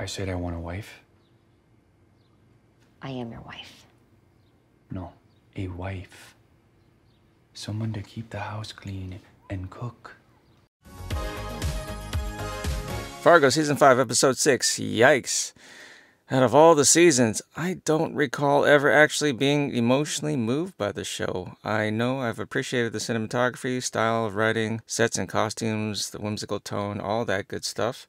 I said I want a wife. I am your wife. No, a wife. Someone to keep the house clean and cook. Fargo season 5 episode 6. Yikes. Out of all the seasons, I don't recall ever actually being emotionally moved by the show. I know I've appreciated the cinematography, style of writing, sets and costumes, the whimsical tone, all that good stuff.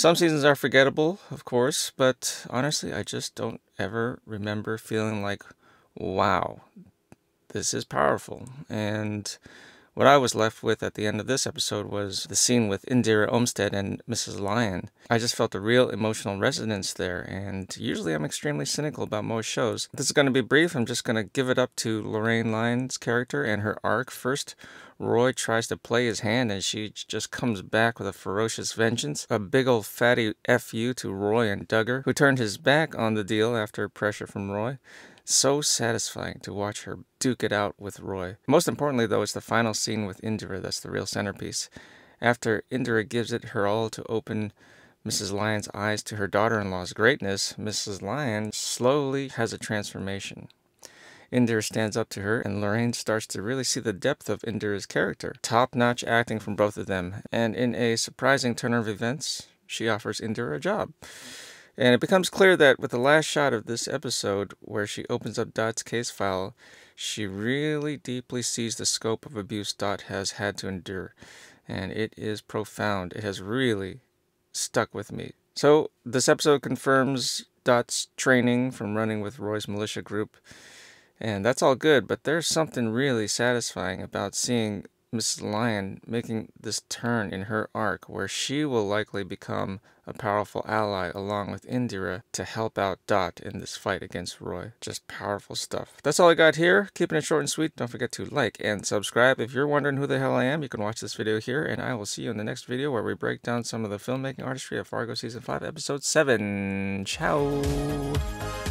Some seasons are forgettable, of course, but honestly, I just don't ever remember feeling like, wow, this is powerful. And what I was left with at the end of this episode was the scene with Indira Olmstead and Mrs. Lyon. I just felt a real emotional resonance there, and usually I'm extremely cynical about most shows. This is going to be brief. I'm just going to give it up to Lorraine Lyon's character and her arc. First, Roy tries to play his hand, and she just comes back with a ferocious vengeance. A big old fatty FU to Roy and Duggar, who turned his back on the deal after pressure from Roy. So satisfying to watch her duke it out with Roy. Most importantly, though, it's the final scene with Indira that's the real centerpiece. After Indira gives it her all to open Mrs. Lyon's eyes to her daughter in law's greatness, Mrs. Lyon slowly has a transformation. Indira stands up to her, and Lorraine starts to really see the depth of Indira's character. Top notch acting from both of them, and in a surprising turn of events, she offers Indira a job. And it becomes clear that with the last shot of this episode, where she opens up Dot's case file, she really deeply sees the scope of abuse Dot has had to endure. And it is profound. It has really stuck with me. So, this episode confirms Dot's training from running with Roy's militia group. And that's all good, but there's something really satisfying about seeing Mrs. Lyon making this turn in her arc where she will likely become a powerful ally along with Indira to help out Dot in this fight against Roy. Just powerful stuff. That's all I got here. Keeping it short and sweet. Don't forget to like and subscribe. If you're wondering who the hell I am, you can watch this video here, and I will see you in the next video where we break down some of the filmmaking artistry of Fargo Season 5, Episode 7. Ciao!